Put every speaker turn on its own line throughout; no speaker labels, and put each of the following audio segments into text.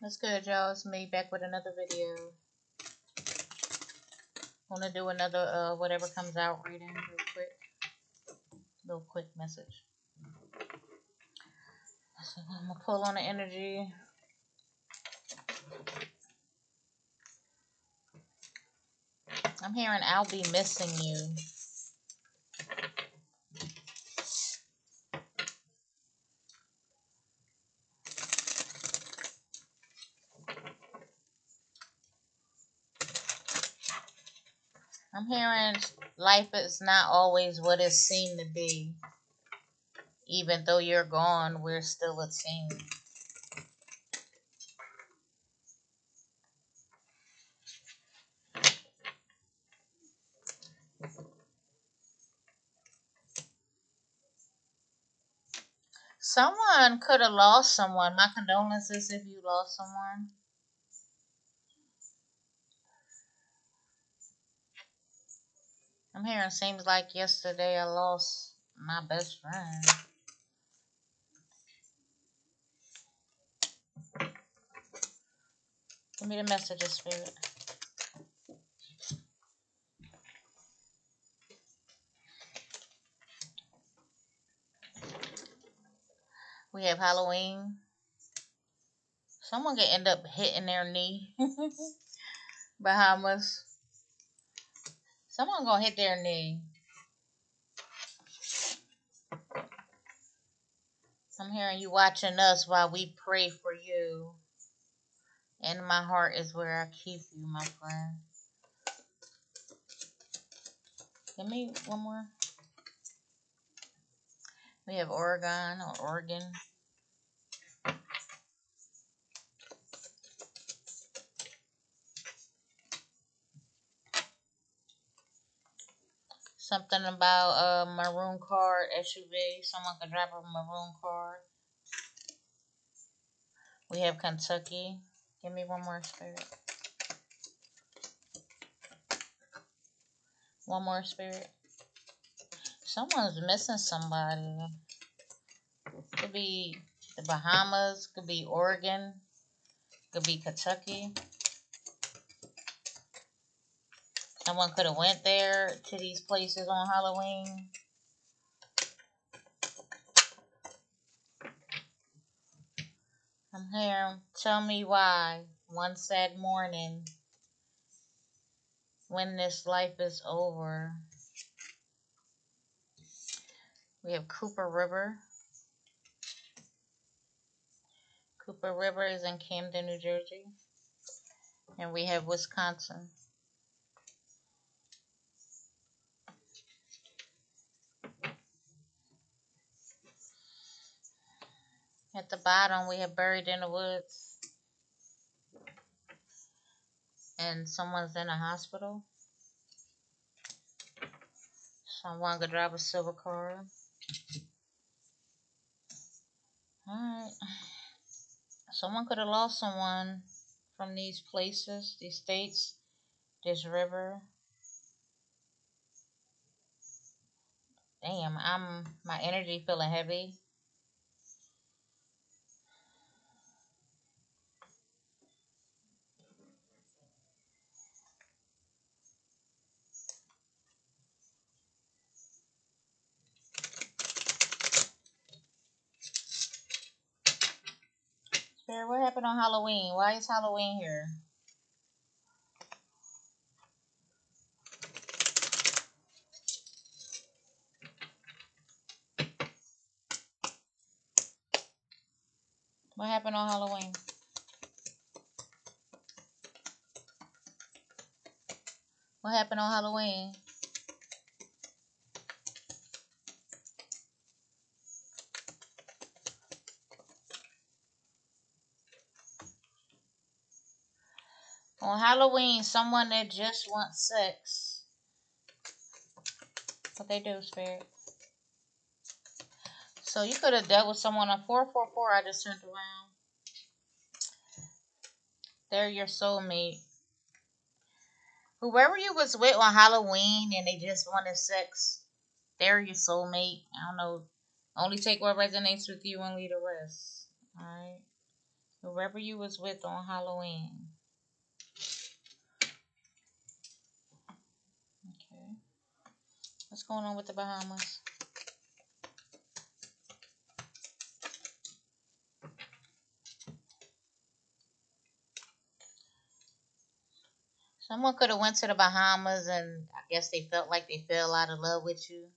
That's good, y'all. It's me back with another video. Want to do another uh whatever comes out reading real quick. Little quick message. So I'm gonna pull on the energy. I'm hearing I'll be missing you. Hearing life is not always what it seemed to be. Even though you're gone, we're still a team. Someone could have lost someone. My condolences if you lost someone. I'm hearing seems like yesterday I lost my best friend. Give me the message spirit. We have Halloween. Someone could end up hitting their knee. Bahamas. Someone gonna hit their knee. I'm hearing you watching us while we pray for you. And my heart is where I keep you, my friend. Give me one more. We have Oregon or Oregon. Something about a maroon card SUV. Someone could drive a maroon card. We have Kentucky. Give me one more spirit. One more spirit. Someone's missing somebody. Could be the Bahamas. Could be Oregon. Could be Kentucky. Someone could have went there to these places on Halloween. I'm here. Tell me why. One sad morning. When this life is over. We have Cooper River. Cooper River is in Camden, New Jersey. And we have Wisconsin. At the bottom, we have buried in the woods. And someone's in a hospital. Someone could drive a silver car. Alright. Someone could have lost someone from these places, these states, this river. Damn, I'm my energy feeling heavy. Happened on Halloween? Why is Halloween here? What happened on Halloween? What happened on Halloween? On Halloween, someone that just wants sex. What they do, Spirit. So you could have dealt with someone on 444. I just turned around. They're your soulmate. Whoever you was with on Halloween and they just wanted sex, they're your soulmate. I don't know. Only take what resonates with you and leave the rest. Alright. Whoever you was with on Halloween. Okay. What's going on with the Bahamas? Someone could have went to the Bahamas and I guess they felt like they fell out of love with you.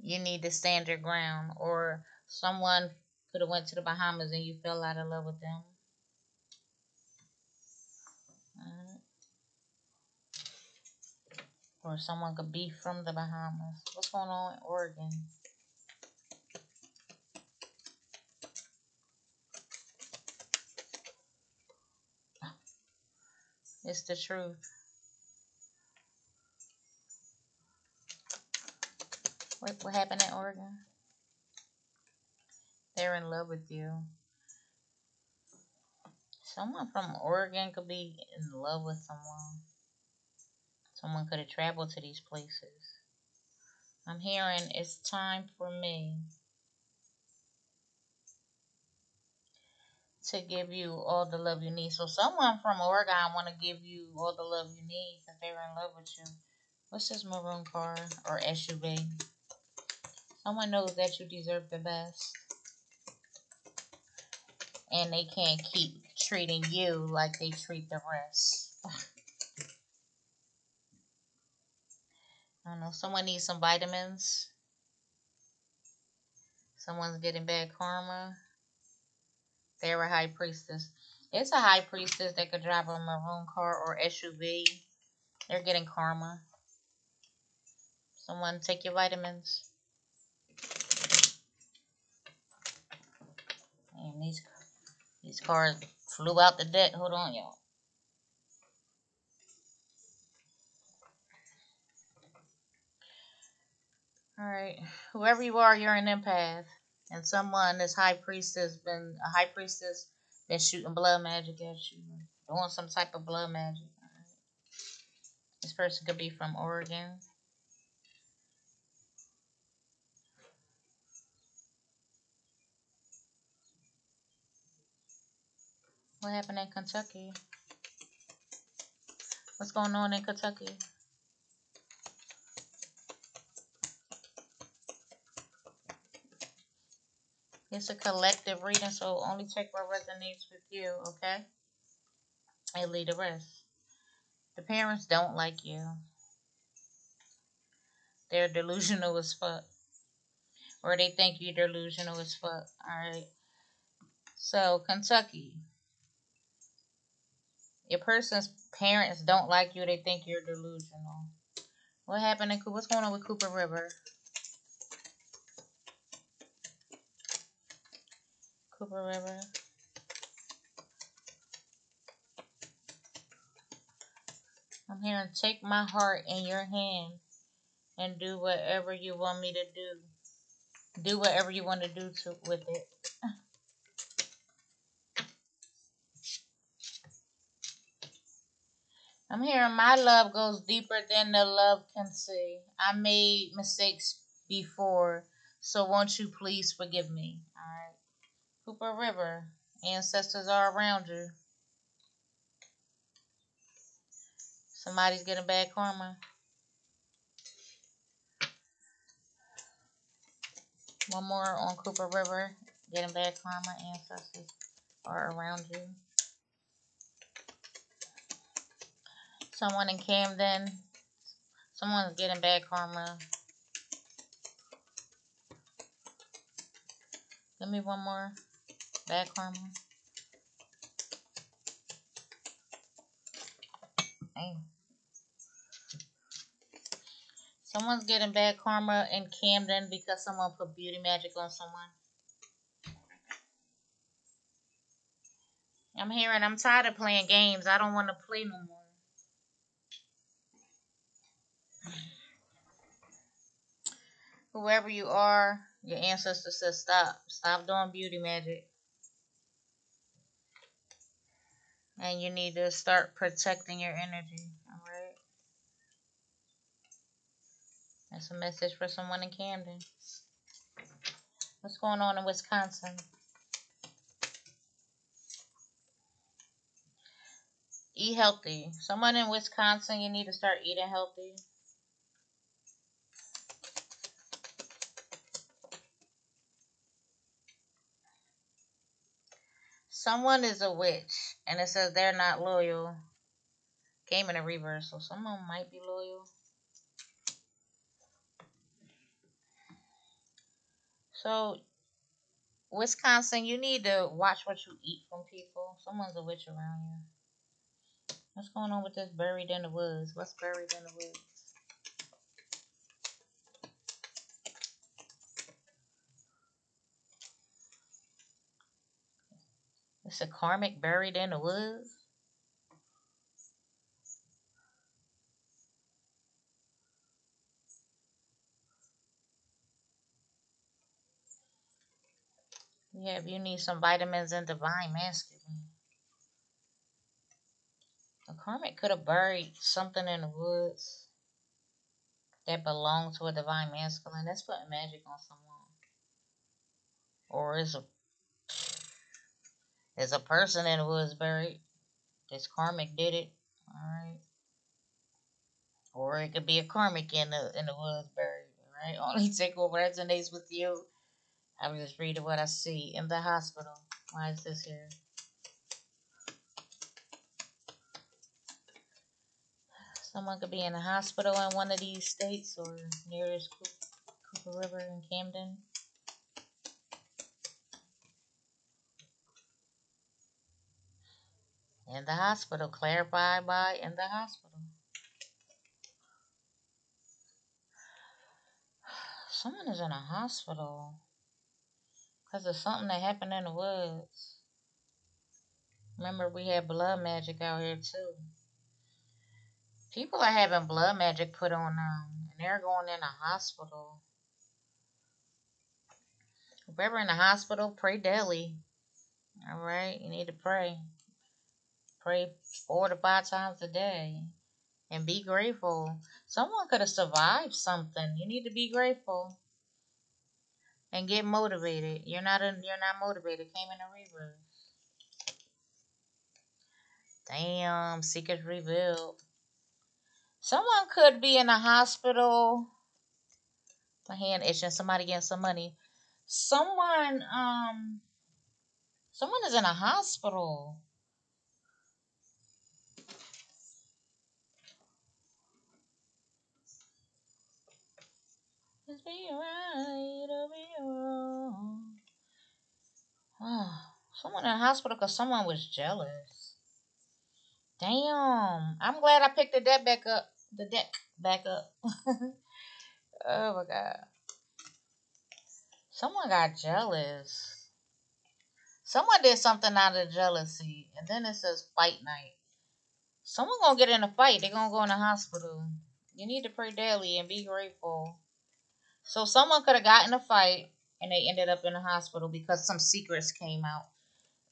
You need to stand your ground. Or someone could have went to the Bahamas and you fell out of love with them. Or someone could be from the Bahamas. What's going on in Oregon? It's the truth. What, what happened in Oregon? They're in love with you. Someone from Oregon could be in love with someone. Someone could have traveled to these places. I'm hearing it's time for me to give you all the love you need. So someone from Oregon want to give you all the love you need because they're in love with you. What's this maroon car or SUV? Someone knows that you deserve the best. And they can't keep treating you like they treat the rest. I don't know. Someone needs some vitamins. Someone's getting bad karma. They're a high priestess. It's a high priestess that could drive a maroon car or SUV. They're getting karma. Someone take your vitamins. And these these cars flew out the deck. Hold on, y'all. Alright. Whoever you are, you're an empath and someone this high priestess been a high priestess been shooting blood magic at you, doing some type of blood magic. This person could be from Oregon. What happened in Kentucky? What's going on in Kentucky? It's a collective reading, so only check what resonates with you, okay? And leave the rest. The parents don't like you. They're delusional as fuck. Or they think you're delusional as fuck. Alright. So, Kentucky. Your person's parents don't like you. They think you're delusional. What happened in What's going on with Cooper River? Cooper River. I'm here to take my heart in your hand and do whatever you want me to do. Do whatever you want to do to, with it. I'm hearing my love goes deeper than the love can see. I made mistakes before, so won't you please forgive me? Alright. Cooper River. Ancestors are around you. Somebody's getting bad karma. One more on Cooper River. Getting bad karma. Ancestors are around you. Someone in Camden. Someone's getting bad karma. Give me one more. Bad karma. Hey. Someone's getting bad karma in Camden because someone put beauty magic on someone. I'm hearing I'm tired of playing games. I don't want to play no more. Whoever you are, your ancestor says stop. Stop doing beauty magic. And you need to start protecting your energy. Alright. That's a message for someone in Camden. What's going on in Wisconsin? Eat healthy. Someone in Wisconsin, you need to start eating healthy. Someone is a witch, and it says they're not loyal. Came in a reverse, so someone might be loyal. So, Wisconsin, you need to watch what you eat from people. Someone's a witch around you. What's going on with this buried in the woods? What's buried in the woods? It's a karmic buried in the woods. Yeah, if you need some vitamins and divine masculine. A karmic could have buried something in the woods that belonged to a divine masculine. That's putting magic on someone. Or is a is a person in the woods buried. This karmic did it. Alright. Or it could be a karmic in the in the woods buried. Alright. Only take what resonates with you. I'm just reading what I see in the hospital. Why is this here? Someone could be in a hospital in one of these states or nearest Cooper River in Camden. In the hospital, clarified by in the hospital. Someone is in a hospital. Because of something that happened in the woods. Remember, we had blood magic out here too. People are having blood magic put on them, and they're going in a hospital. If ever in the hospital, pray daily. All right, you need to pray. Pray four to five times a day, and be grateful. Someone could have survived something. You need to be grateful and get motivated. You're not a, you're not motivated. Came in a reverse. Damn, secrets revealed. Someone could be in a hospital. My hand itching. Somebody getting some money. Someone, um, someone is in a hospital. Just be right or be wrong. Oh, ah, someone in the hospital because someone was jealous. Damn. I'm glad I picked the deck back up. The deck back up. oh my god. Someone got jealous. Someone did something out of jealousy. And then it says fight night. Someone gonna get in a fight. They're gonna go in the hospital. You need to pray daily and be grateful. So someone could have gotten a fight and they ended up in the hospital because some secrets came out.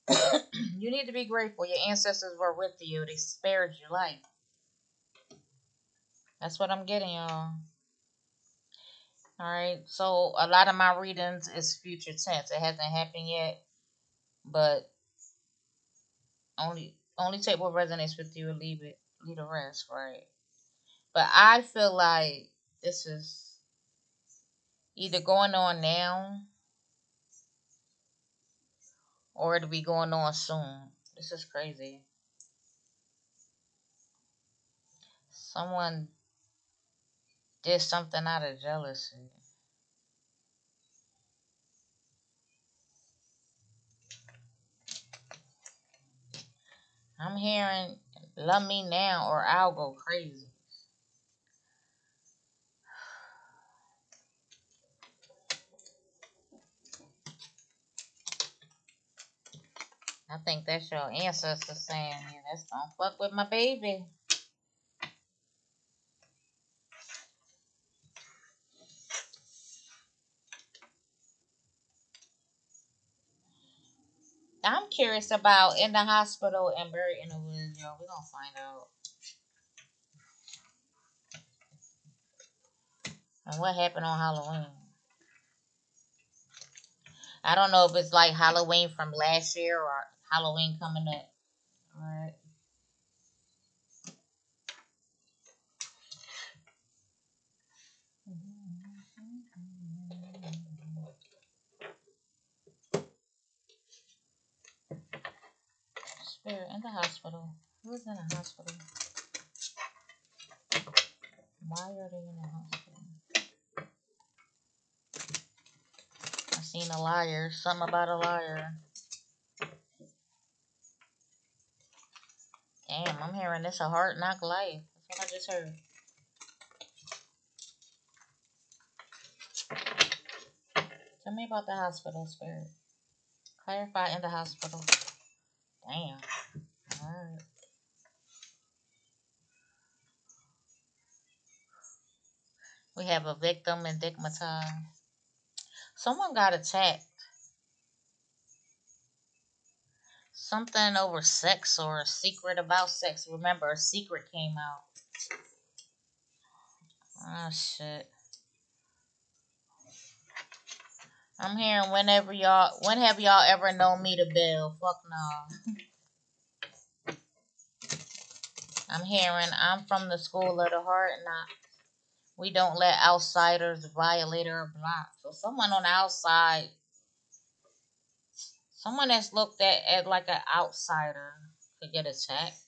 you need to be grateful. Your ancestors were with you. They spared your life. That's what I'm getting, y'all. Alright, so a lot of my readings is future tense. It hasn't happened yet. But only only take what resonates with you and leave it leave the rest, right? But I feel like this is either going on now or it'll be going on soon. This is crazy. Someone did something out of jealousy. I'm hearing love me now or I'll go crazy. I think that's your ancestor saying, yeah, that's don't fuck with my baby. I'm curious about in the hospital and buried in the woods, y'all. We're gonna find out. And what happened on Halloween? I don't know if it's like Halloween from last year or Halloween coming up. All right. Spirit in the hospital. Who's in the hospital? Why are they in the hospital? I seen a liar. Something about a liar. Damn, I'm hearing this a hard knock life. That's what I just heard. Tell me about the hospital spirit. Clarify in the hospital. Damn. Alright. We have a victim and stigmatized. Someone got attacked. Something over sex or a secret about sex. Remember, a secret came out. Oh, shit. I'm hearing whenever y'all, when have y'all ever known me to bail? Fuck no. I'm hearing I'm from the school of the heart, not we don't let outsiders violate our block. So someone on the outside, someone that's looked at as like an outsider could get attacked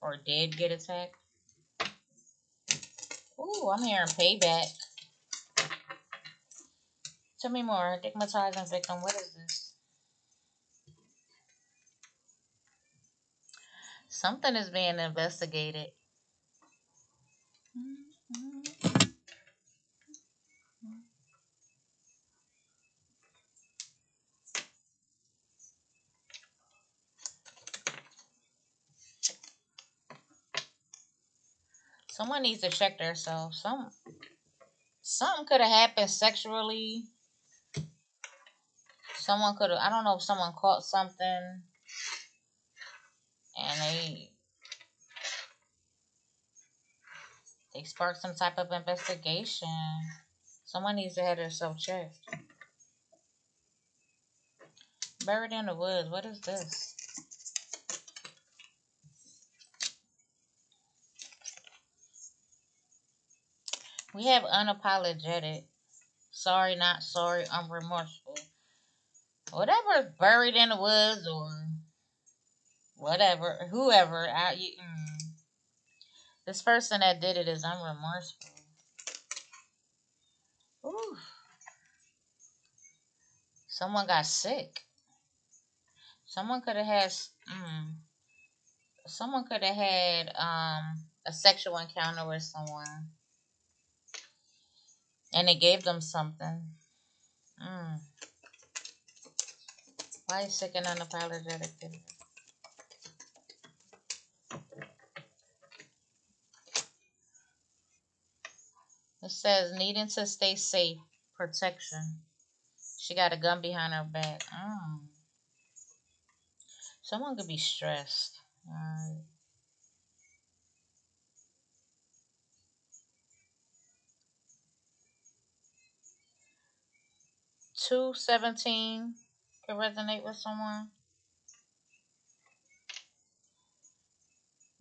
or did get attacked. Ooh, I'm hearing payback. Tell me more. Stigmatizing victim. What is this? Something is being investigated. Someone needs to check themselves. Some something could have happened sexually. Someone could have I don't know if someone caught something and they they sparked some type of investigation. Someone needs to have themselves checked. Buried in the woods. What is this? We have unapologetic, sorry, not sorry, I'm remorseful. Whatever is buried in the woods or whatever, whoever, I, you, mm, this person that did it is unremorseful. Ooh. Someone got sick. Someone could have had, mm, someone could have had um, a sexual encounter with someone and it gave them something. Mm. Why is sick and unapologetic? It says needing to stay safe, protection. She got a gun behind her back. Mm. Someone could be stressed. Right. 217 could resonate with someone.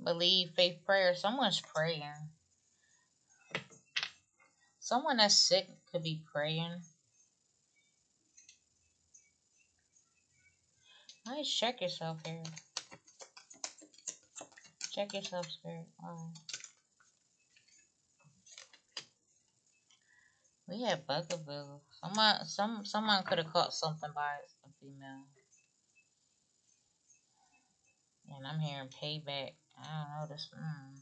Believe, faith, prayer. Someone's praying. Someone that's sick could be praying. Nice. Check yourself here. Check yourself, spirit. Right. We have Bugaboo. Someone, some, someone could have caught something by a female. And I'm hearing payback. I don't know this. Mm.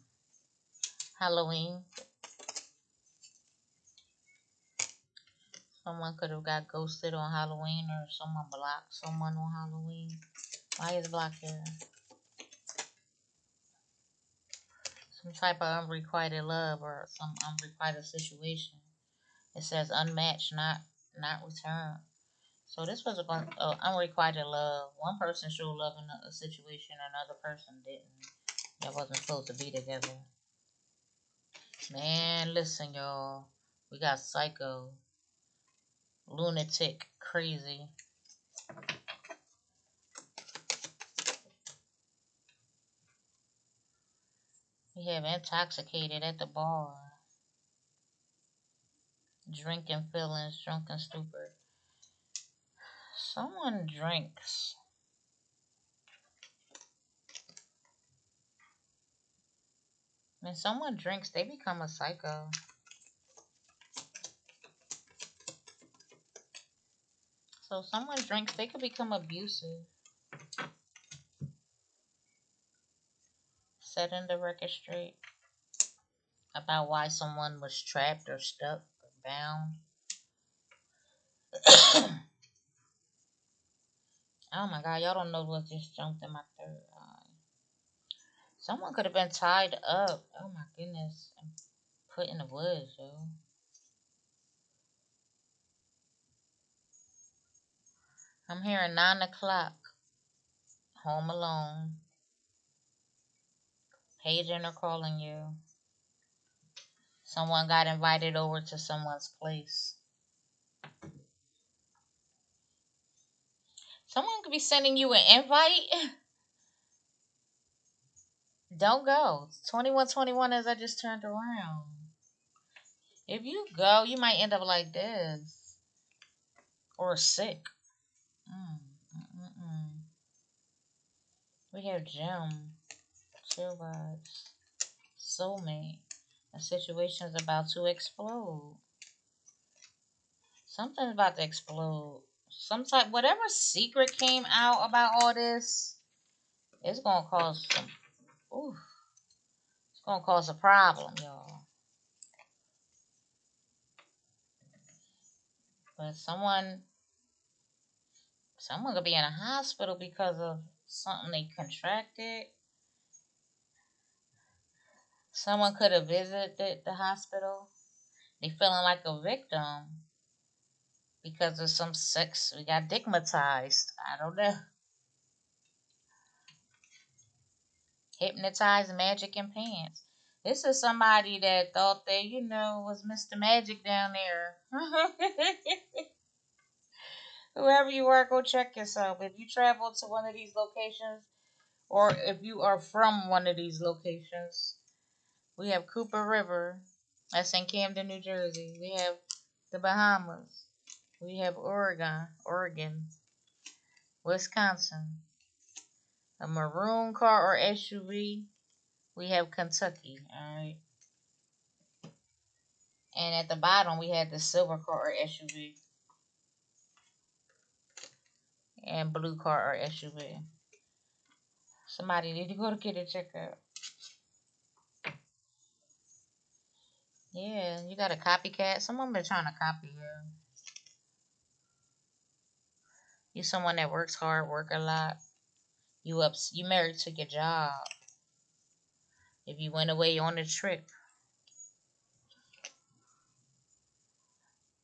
Halloween. Someone could have got ghosted on Halloween or someone blocked someone on Halloween. Why is blocked here? Some type of unrequited love or some unrequited situation. It says unmatched, not not returned. So this was a uh, unrequited love. One person showed love in a, a situation, another person didn't. That wasn't supposed to be together. Man, listen, y'all. We got psycho, lunatic, crazy. We have intoxicated at the bar drinking feelings, drunken stupor. Someone drinks. When someone drinks, they become a psycho. So someone drinks, they could become abusive. Setting the record straight about why someone was trapped or stuck. oh my god, y'all don't know what just jumped in my third eye. Uh, someone could have been tied up. Oh my goodness. And put in the woods, yo. I'm hearing nine o'clock. Home alone. Paging or calling you. Someone got invited over to someone's place. Someone could be sending you an invite. Don't go. 2121 as I just turned around. If you go, you might end up like this. Or sick. Mm, mm, mm, we have Jim. Chill vibes. Soulmate. A situation is about to explode. Something's about to explode. Some type, whatever secret came out about all this, it's gonna cause some. Ooh, it's gonna cause a problem, y'all. But someone, someone could be in a hospital because of something they contracted Someone could have visited the hospital. They feeling like a victim because of some sex. We got stigmatized. I don't know. Hypnotized magic in pants. This is somebody that thought they, you know, was Mr. Magic down there. Whoever you are, go check yourself. If you travel to one of these locations, or if you are from one of these locations, we have Cooper River. That's in Camden, New Jersey. We have the Bahamas. We have Oregon, Oregon, Wisconsin. A maroon car or SUV. We have Kentucky. All right. And at the bottom, we have the silver car or SUV. And blue car or SUV. Somebody need to go to get a checkup. Yeah, you got a copycat. Someone been trying to copy you. You someone that works hard, work a lot. You up you married to your job. If you went away on a trip.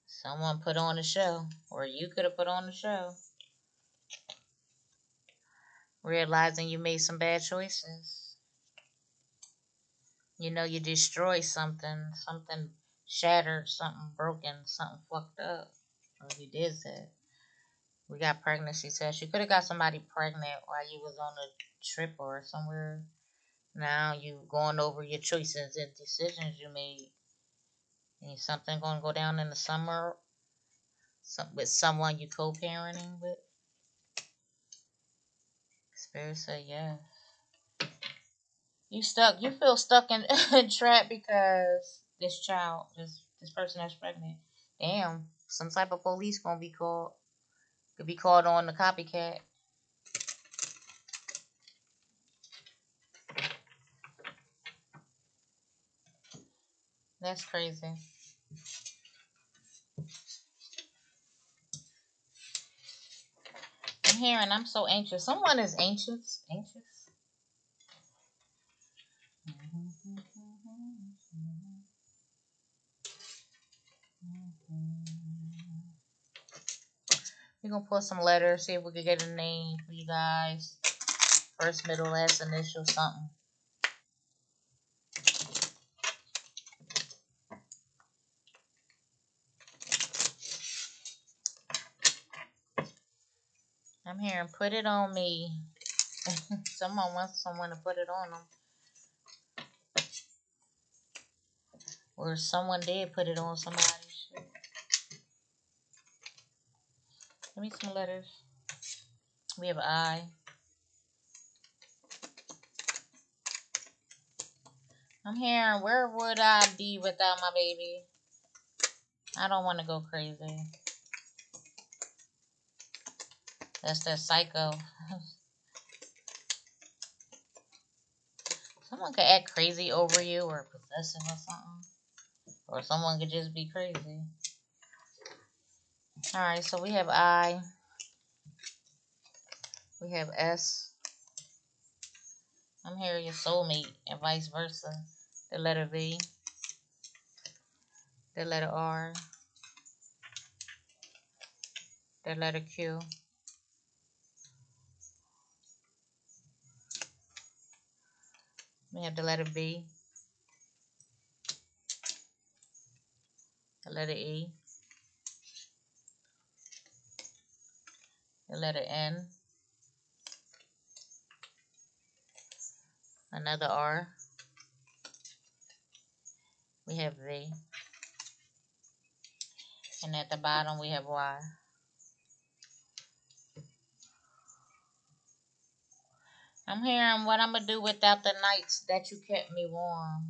Someone put on a show. Or you could have put on a show. Realizing you made some bad choices you know, you destroy something, something shattered, something broken, something fucked up. Or you did that. We got pregnancy tests. You could have got somebody pregnant while you was on a trip or somewhere. Now you going over your choices and decisions you made. Is something going to go down in the summer some, with someone you co-parenting with? Spirit said yes. You stuck. You feel stuck and trapped because this child, this this person that's pregnant. Damn, some type of police gonna be called. Could be called on the copycat. That's crazy. I'm hearing I'm so anxious. Someone is anxious. Anxious. We're gonna pull some letters, see if we can get a name for you guys. First, middle, last initial, something. I'm hearing put it on me. someone wants someone to put it on them. Or someone did put it on somebody. Give me some letters. We have I. I'm here. where would I be without my baby? I don't want to go crazy. That's that psycho. Someone could act crazy over you or possessive or something. Or someone could just be crazy. Alright, so we have I. We have S. I'm here, your soulmate, and vice versa. The letter V. The letter R. The letter Q. We have the letter B. The letter E. The letter N. Another R. We have V. And at the bottom we have Y. I'm hearing what I'm going to do without the nights that you kept me warm.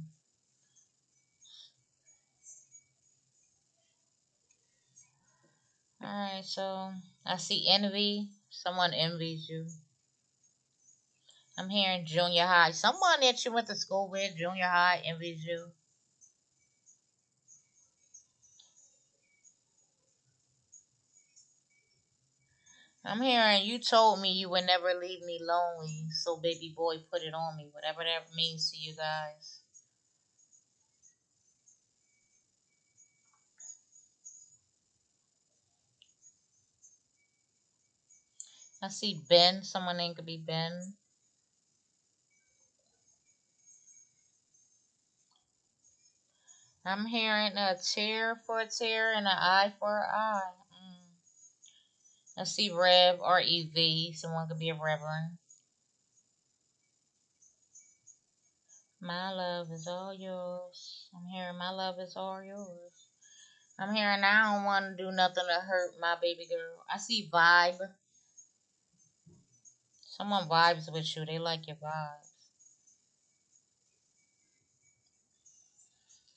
Alright, so I see envy. Someone envies you. I'm hearing junior high. Someone that you went to school with, junior high, envies you. I'm hearing you told me you would never leave me lonely, so baby boy put it on me, whatever that means to you guys. I see Ben. Someone name could be Ben. I'm hearing a tear for a tear and an eye for an eye. Mm. I see Rev, R-E-V. Someone could be a reverend. My love is all yours. I'm hearing my love is all yours. I'm hearing I don't want to do nothing to hurt my baby girl. I see vibe. Someone vibes with you. They like your vibes.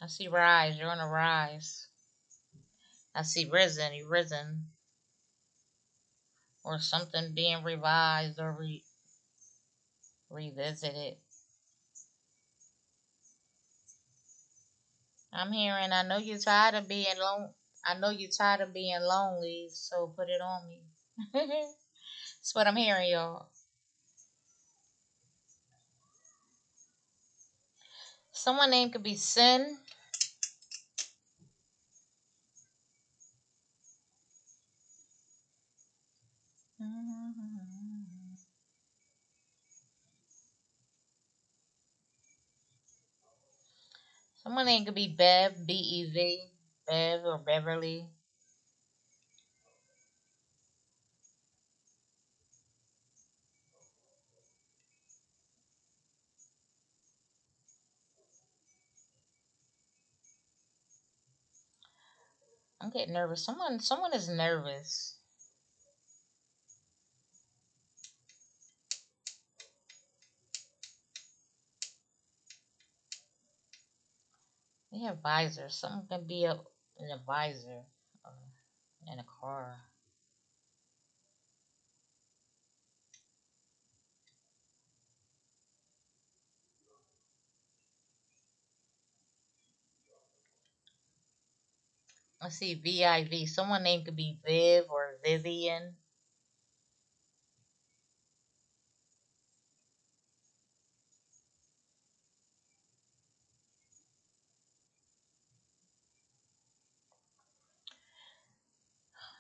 I see rise. You're on a rise. I see risen. You risen or something being revised or re- revisited. I'm hearing, I know you're tired of being lone. I know you're tired of being lonely, so put it on me. That's what I'm hearing, y'all. Someone name could be Sin. Someone name could be Bev, B E V, Bev or Beverly. I'm getting nervous. Someone someone is nervous. They have visors. Someone can be a, an advisor uh, in a car. Let's see, V I V. Someone name could be Viv or Vivian.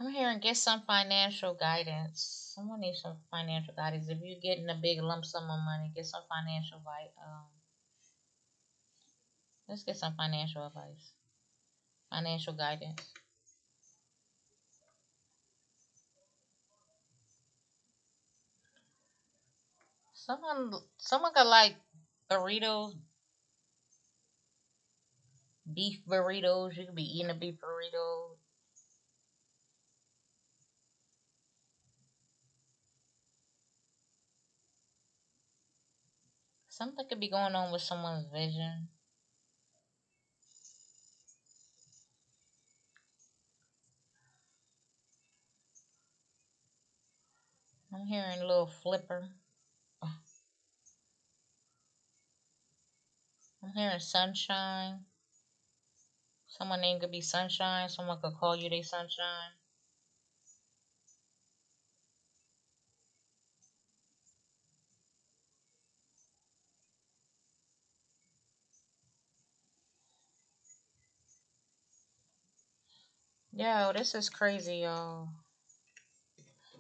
I'm here and get some financial guidance. Someone needs some financial guidance. If you're getting a big lump sum of money, get some financial advice. Um, let's get some financial advice, financial guidance. Someone, someone got like burritos, beef burritos. You could be eating a beef burrito. Something could be going on with someone's vision. I'm hearing a little flipper. I'm hearing sunshine. Someone name could be sunshine. Someone could call you they sunshine. Yo, this is crazy, y'all.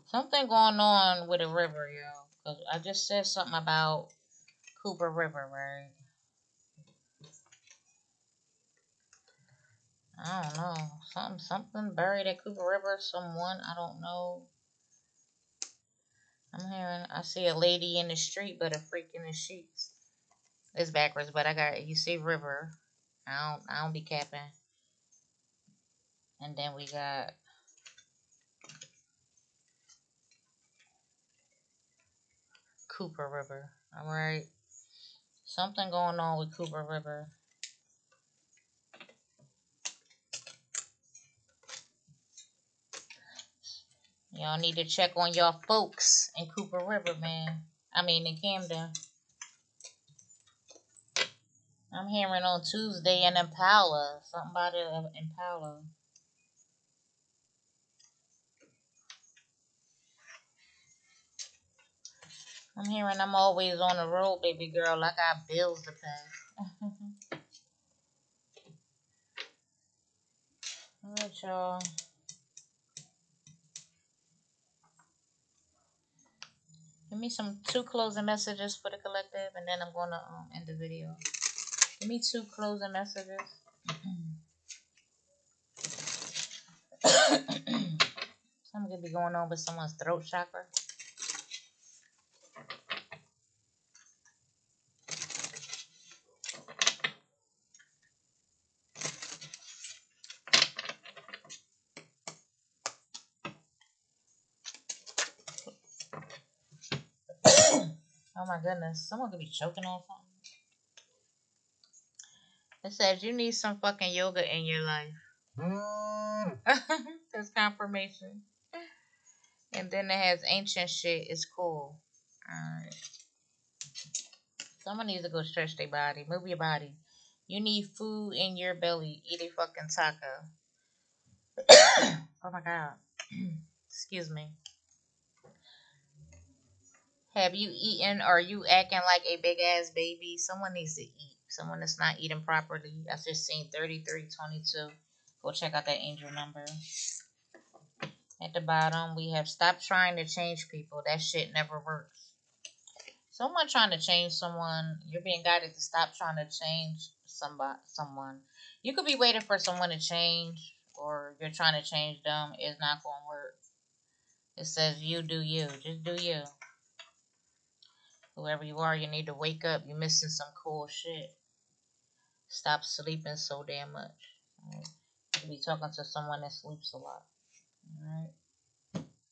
Something going on with the river, yo. Cause I just said something about Cooper River, right? I don't know. Something something buried at Cooper River. Someone I don't know. I'm hearing. I see a lady in the street, but a freak in the sheets. It's backwards, but I got. You see river. I don't. I don't be capping. And then we got Cooper River. All right. Something going on with Cooper River. Y'all need to check on y'all folks in Cooper River, man. I mean, in Camden. I'm hearing on Tuesday in Impala. Something about it, Impala. I'm hearing I'm always on the road, baby girl. I got bills to pay. All right, y'all. Give me some two closing messages for the collective, and then I'm gonna um, end the video. Give me two closing messages. Something could be going on with someone's throat chakra. Oh my goodness, someone could be choking on something. It says you need some fucking yoga in your life. That's confirmation. And then it has ancient shit. It's cool. Alright. Someone needs to go stretch their body. Move your body. You need food in your belly. Eat a fucking taco. oh my god. Excuse me. Have you eaten? Are you acting like a big ass baby? Someone needs to eat. Someone that's not eating properly. I just seen 3322. Go check out that angel number. At the bottom, we have stopped trying to change people. That shit never works. Someone trying to change someone, you're being guided to stop trying to change somebody, someone. You could be waiting for someone to change, or you're trying to change them. It's not going to work. It says you do you. Just do you. Whoever you are, you need to wake up. You're missing some cool shit. Stop sleeping so damn much. Right? You be talking to someone that sleeps a lot. Alright.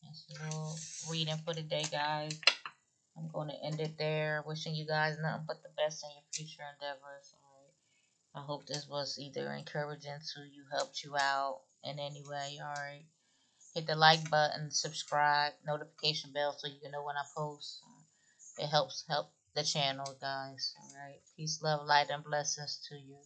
That's a little reading for the day, guys. I'm going to end it there. Wishing you guys nothing but the best in your future endeavors. Alright. I hope this was either encouraging to you, helped you out in any way. Alright. Hit the like button, subscribe, notification bell so you can know when I post. It helps help the channel, guys. All right. Peace, love, light, and blessings to you.